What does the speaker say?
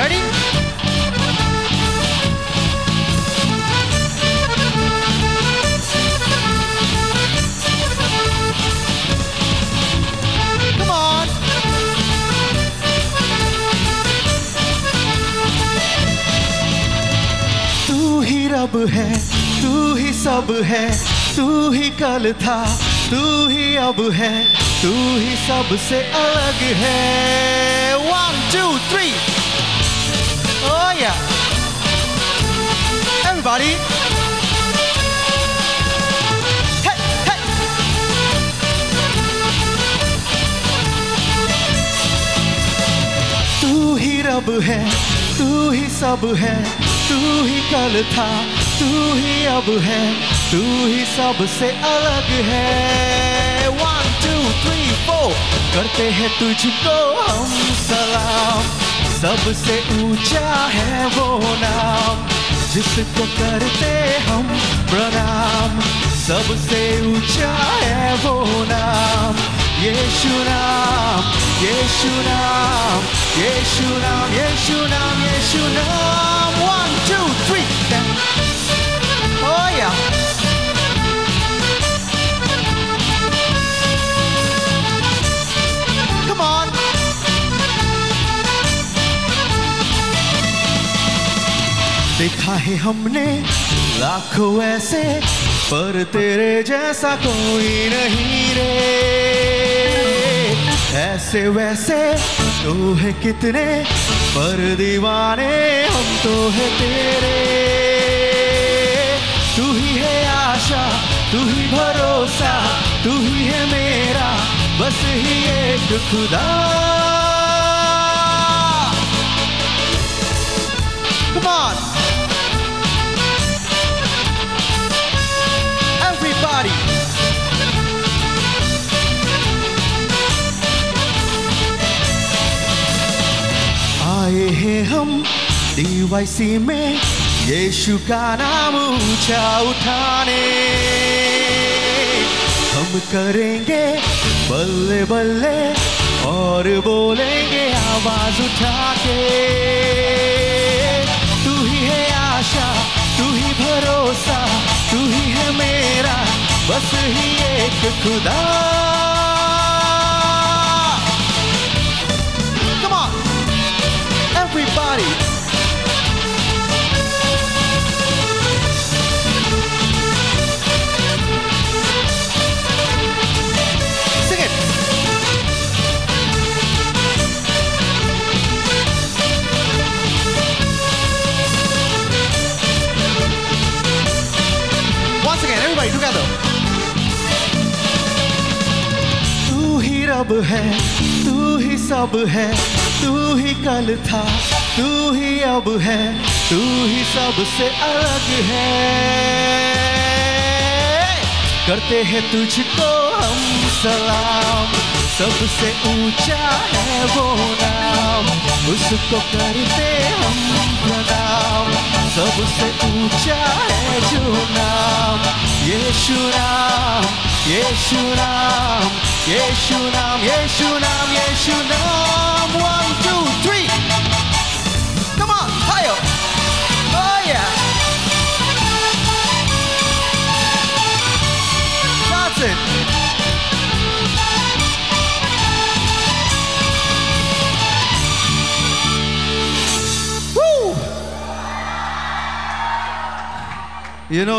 ready? रब है, तू ही सब है, तू ही कल था, तू ही अब है, तू ही सबसे अलग है। One two three Oh yeah. Everybody. तू ही रब है, तू ही सब है, तू ही कल था, तू ही अब है, तू ही सबसे अलग है वन टू थ्री फोर करते हैं तुझको हम सलाम सबसे ऊँचा है वो नाम, जिसको करते हम प्रणाम। सबसे ऊँचा है वो नाम, यीशु नाम यीशु नाम यीशु नाम यीशु नाम यीशु नाम। One two three Oh. देखा है हमने लाखों ऐसे, पर तेरे जैसा कोई नहीं रे। ऐसे वैसे तो है कितने, पर दीवाने हम तो है तेरे। तू ही है आशा, तू ही भरोसा, तू ही है मेरा, बस ही एक खुदा। डीवाईसी में यीशु का नाम ऊँचा उठाने हम करेंगे बल्ले बल्ले और बोलेंगे आवाज़ उठा के तू ही है आशा, तू ही भरोसा, तू ही है मेरा, बस ही एक खुदा everybody. Everybody together. तू ही रब है, तू ही सब है, तू ही कल था, तू ही अब है, तू ही सबसे अलग है करते हैं तुझको हम सलाम सबसे ऊँचा है वो नाम। उसको करते हम प्रणाम। सबसे ऊँचा है जो नाम। ये नाम, यीशु नाम यीशु नाम यीशु नाम यीशु नाम। You know,